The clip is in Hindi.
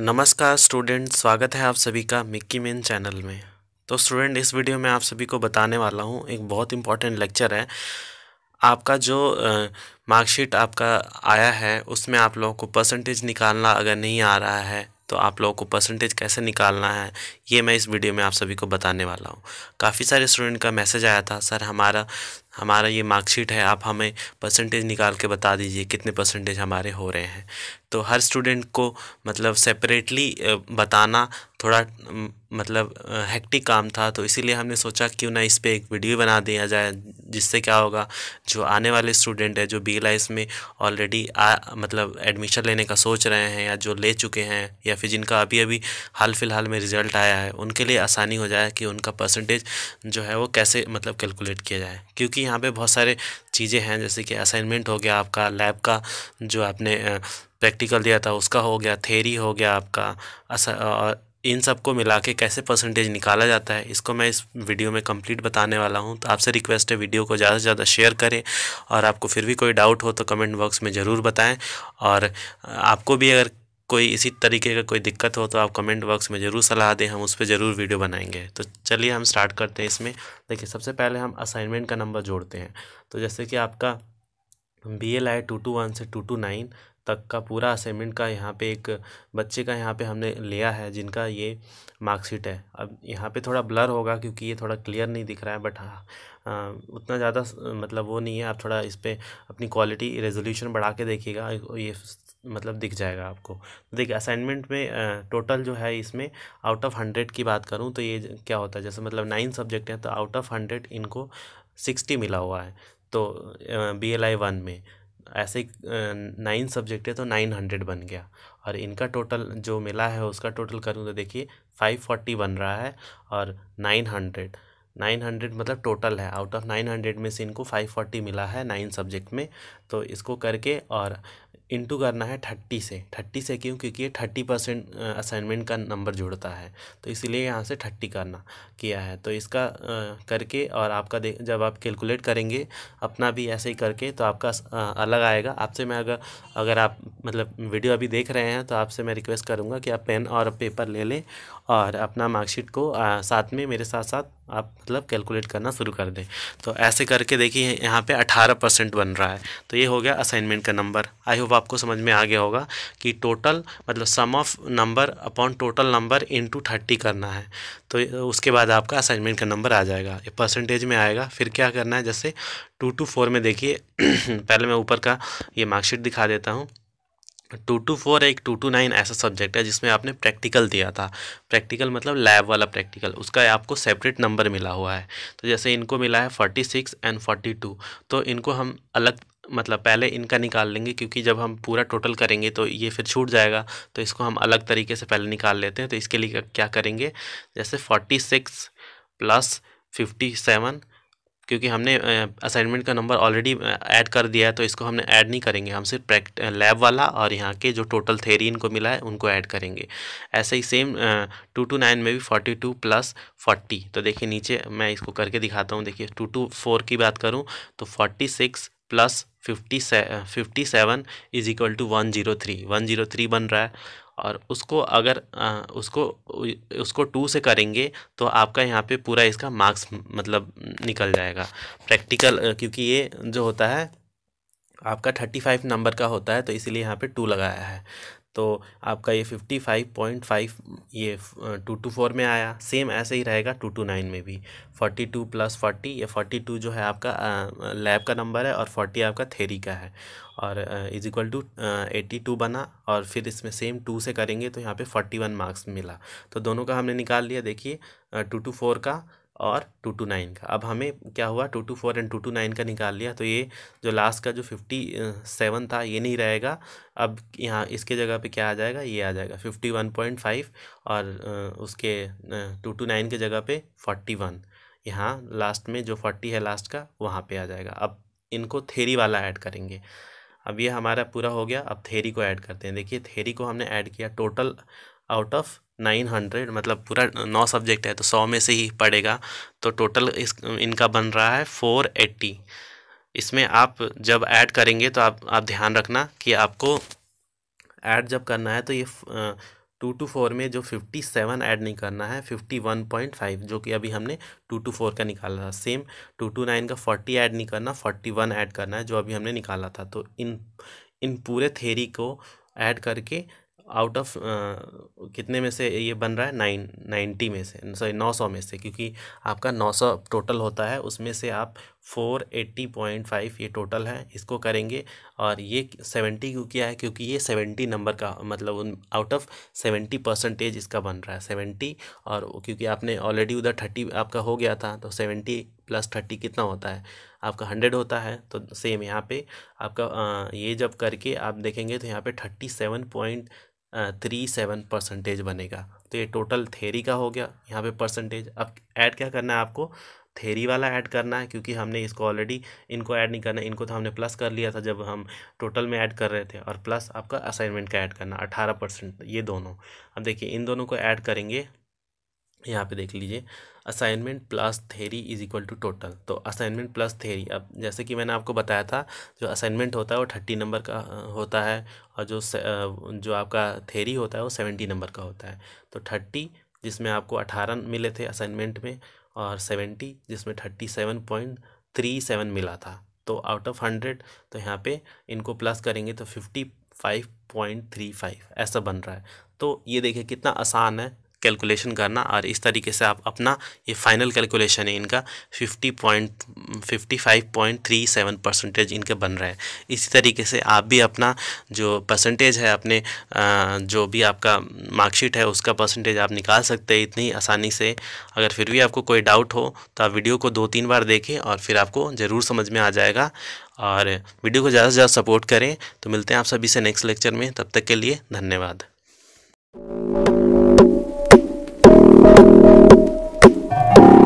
नमस्कार स्टूडेंट, स्वागत है आप सभी का मिक्की मेन चैनल में। तो स्टूडेंट, इस वीडियो में आप सभी को बताने वाला हूँ, एक बहुत इंपॉर्टेंट लेक्चर है। आपका जो मार्कशीट आपका आया है, उसमें आप लोगों को परसेंटेज निकालना अगर नहीं आ रहा है तो आप लोगों को परसेंटेज कैसे निकालना है, ये मैं इस वीडियो में आप सभी को बताने वाला हूँ। काफ़ी सारे स्टूडेंट का मैसेज आया था, सर, हमारा हमारा ये मार्कशीट है, आप हमें परसेंटेज निकाल के बता दीजिए, कितने परसेंटेज हमारे हो रहे हैं? तो हर स्टूडेंट को मतलब सेपरेटली बताना थोड़ा मतलब हेक्टिक काम था। तो इसीलिए हमने सोचा, क्यों ना इस पर एक वीडियो बना दिया जाए, जिससे क्या होगा, जो आने वाले स्टूडेंट है, जो बी में ऑलरेडी मतलब एडमिशन लेने का सोच रहे हैं, या जो ले चुके हैं, या फिर जिनका अभी अभी हाल फ़िलहाल में रिज़ल्ट आया है, उनके लिए आसानी हो जाए कि उनका परसेंटेज जो है, वो कैसे मतलब कैलकुलेट किया जाए। क्योंकि यहाँ पर बहुत सारे चीज़ें हैं, जैसे कि असाइनमेंट हो गया आपका लैब का, जो आपने प्रैक्टिकल दिया था, उसका हो गया थेरी हो गया आपका और इन सबको मिला के कैसे परसेंटेज निकाला जाता है, इसको मैं इस वीडियो में कंप्लीट बताने वाला हूँ। तो आपसे रिक्वेस्ट है वीडियो को ज़्यादा से ज़्यादा शेयर करें और आपको फिर भी कोई डाउट हो तो कमेंट बॉक्स में ज़रूर बताएँ। और आपको भी अगर कोई इसी तरीके का कोई दिक्कत हो तो आप कमेंट बॉक्स में ज़रूर सलाह दें, हम उस पर ज़रूर वीडियो बनाएँगे। तो चलिए हम स्टार्ट करते हैं इसमें। देखिए, सबसे पहले हम असाइनमेंट का नंबर जोड़ते हैं। तो जैसे कि आपका B L I two two one से टू टू नाइन तक का पूरा असाइनमेंट का यहाँ पे एक बच्चे का यहाँ पे हमने लिया है, जिनका ये मार्कशीट है। अब यहाँ पे थोड़ा ब्लर होगा क्योंकि ये थोड़ा क्लियर नहीं दिख रहा है बट हाँ उतना ज़्यादा मतलब वो नहीं है। आप थोड़ा इस पर अपनी क्वालिटी रेजोल्यूशन बढ़ा के देखिएगा, ये मतलब दिख जाएगा आपको। देखिए असाइनमेंट में टोटल जो है इसमें आउट ऑफ़ हंड्रेड की बात करूँ तो ये क्या होता है? जैसे मतलब नाइन सब्जेक्ट हैं तो आउट ऑफ़ हंड्रेड इनको सिक्सटी मिला हुआ है। तो बी एल आई वन में। ऐसे नाइन सब्जेक्ट है तो नाइन हंड्रेड बन गया। और इनका टोटल जो मिला है उसका टोटल करूँ तो देखिए फाइव फोर्टी बन रहा है और नाइन हंड्रेड नाइन हंड्रेड मतलब टोटल है। आउट ऑफ़ नाइन हंड्रेड में से इनको फाइव फोर्टी मिला है नाइन सब्जेक्ट में। तो इसको करके और इंटू करना है थर्टी से। थर्टी से क्यों? क्योंकि ये थर्टी परसेंट असाइनमेंट का नंबर जुड़ता है। तो इसीलिए यहाँ से थर्टी करना किया है। तो इसका करके और आपका दे, जब आप कैलकुलेट करेंगे अपना भी ऐसे ही करके तो आपका अलग आएगा। आपसे मैं अगर अगर आप मतलब वीडियो अभी देख रहे हैं तो आपसे मैं रिक्वेस्ट करूँगा कि आप पेन और पेपर ले लें और अपना मार्कशीट को साथ में मेरे साथ साथ आप मतलब कैलकुलेट करना शुरू कर दें। तो ऐसे करके देखिए, यहाँ पे अठारह परसेंट बन रहा है। तो ये हो गया असाइनमेंट का नंबर आई होप आपको समझ में आ गया होगा कि टोटल मतलब sum of number upon total number into thirty करना है। तो उसके बाद आपका असाइनमेंट का नंबर आ जाएगा। ये परसेंटेज में आएगा। फिर क्या करना है? जैसे टू टू फोर में देखिए, पहले मैं ऊपर का ये मार्कशीट दिखा देता हूँ। टू टू फोर एक टू टू नाइन ऐसा सब्जेक्ट है जिसमें आपने प्रैक्टिकल दिया था। प्रैक्टिकल मतलब लैब वाला प्रैक्टिकल उसका आपको सेपरेट नंबर मिला हुआ है। तो जैसे इनको मिला है forty six and forty two तो इनको हम अलग मतलब पहले इनका निकाल लेंगे क्योंकि जब हम पूरा टोटल करेंगे तो ये फिर छूट जाएगा। तो इसको हम अलग तरीके से पहले निकाल लेते हैं तो इसके लिए क्या करेंगे? जैसे forty six plus fifty seven क्योंकि हमने असाइनमेंट का नंबर ऑलरेडी ऐड कर दिया है तो इसको हमने ऐड नहीं करेंगे। हम सिर्फ़ प्रैक्ट लैब वाला और यहाँ के जो टोटल थेरी इनको मिला है, उनको ऐड करेंगे। ऐसे ही सेम टू टू नाइन में भी फोर्टी टू प्लस फोर्टी तो देखिए नीचे मैं इसको करके दिखाता हूँ। देखिए टू टू फोर की बात करूँ तो फोर्टी सिक्स प्लस फिफ्टी से fifty seven is equal to one zero three one zero three बन रहा है। और उसको अगर आ, उसको उसको टू से करेंगे तो आपका यहाँ पे पूरा इसका मार्क्स मतलब निकल जाएगा। प्रैक्टिकल क्योंकि ये जो होता है आपका थर्टी फाइव नंबर का होता है तो इसीलिए यहाँ पे टू लगाया है। तो आपका ये फिफ्टी फाइव पॉइंट फाइव ये टू टू फोर में आया। सेम ऐसे ही रहेगा टू टू नाइन में भी। फोर्टी टू प्लस फोर्टी ये फोर्टी टू जो है आपका लैब का नंबर है और फोर्टी आपका थेरी का है। और is equal to eighty two बना और फिर इसमें सेम टू से करेंगे तो यहाँ पे फोर्टी वन मार्क्स मिला। तो दोनों का हमने निकाल लिया। देखिए टू टू फोर का और टू टू नाइन का। अब हमें क्या हुआ? Two two four and two two nine का निकाल लिया तो ये जो लास्ट का जो फिफ्टी सेवन था, ये नहीं रहेगा। अब यहाँ इसके जगह पे क्या आ जाएगा? ये आ जाएगा फिफ्टी वन पॉइंट फाइव और उसके टू टू नाइन के जगह पे फोर्टी वन यहाँ लास्ट में जो फोर्टी है लास्ट का, वहाँ पे आ जाएगा। अब इनको थेरी वाला ऐड करेंगे। अब ये हमारा पूरा हो गया, अब थेरी को ऐड करते हैं। देखिए थेरी को हमने ऐड किया। Total out of nine hundred मतलब पूरा नौ सब्जेक्ट है तो सौ में से ही पड़ेगा तो टोटल इस, इनका बन रहा है फोर एट्टी। इसमें आप जब ऐड करेंगे तो आप आप ध्यान रखना कि आपको ऐड जब करना है तो ये टू टू फोर में जो फिफ्टी सेवन ऐड नहीं करना है, फिफ्टी वन पॉइंट फाइव, जो कि अभी हमने टू टू फोर का निकाला था। सेम टू टू नाइन का फोर्टी ऐड नहीं करना, फोर्टी वन ऐड करना है, जो अभी हमने निकाला था। तो इन इन पूरे थेरी को ऐड करके आउट ऑफ़ कितने में से ये बन रहा है? नाइन नाइन्टी में से सॉरी नौ सौ में से क्योंकि आपका नौ सौ टोटल होता है उसमें से आप फोर एट्टी पॉइंट फाइव ये टोटल है इसको करेंगे और ये सेवेंटी क्यों किया है? क्योंकि ये सेवेंटी नंबर का मतलब उन आउट ऑफ़ सेवेंटी परसेंटेज इसका बन रहा है सेवेंटी और क्योंकि आपने ऑलरेडी उधर थर्टी आपका हो गया था तो सेवेंटी प्लस थर्टी कितना होता है? आपका हंड्रेड होता है तो सेम यहाँ पे आपका आ, ये जब करके आप देखेंगे तो यहाँ पे thirty seven point three seven percentage बनेगा। तो ये टोटल थेरी का हो गया। यहाँ पे परसेंटेज अब ऐड क्या करना है आपको? थेरी वाला ऐड करना है, क्योंकि हमने इसको ऑलरेडी इनको ऐड नहीं करना। इनको तो हमने प्लस कर लिया था जब हम टोटल में ऐड कर रहे थे। और प्लस आपका असाइनमेंट का ऐड करना, अठारह परसेंट ये दोनों। अब देखिए, इन दोनों को ऐड करेंगे। यहाँ पे देख लीजिए assignment plus theory is equal to total तो असाइनमेंट प्लस थेरी अब जैसे कि मैंने आपको बताया था, जो असाइनमेंट होता है वो थर्टी नंबर का होता है और जो जो आपका थेरी होता है वो सेवेंटी नंबर का होता है। तो थर्टी जिसमें आपको अठारह मिले थे असाइनमेंट में और सेवेंटी जिसमें thirty seven point three seven मिला था। तो आउट ऑफ़ हंड्रेड तो यहाँ पे इनको प्लस करेंगे तो fifty five point three five ऐसा बन रहा है। तो ये देखिए कितना आसान है। कैलकुलेशन करना और इस तरीके से आप अपना ये फाइनल कैलकुलेशन है इनका fifty point fifty five point three seven percentage इनके बन रहे हैं। इसी तरीके से आप भी अपना जो परसेंटेज है, अपने जो भी आपका मार्कशीट है, उसका परसेंटेज आप निकाल सकते हैं इतनी आसानी से। अगर फिर भी आपको कोई डाउट हो तो आप वीडियो को दो तीन बार देखें और फिर आपको ज़रूर समझ में आ जाएगा। और वीडियो को ज़्यादा से ज़्यादा सपोर्ट करें। तो मिलते हैं आप सभी से नेक्स्ट लेक्चर में। तब तक के लिए धन्यवाद। you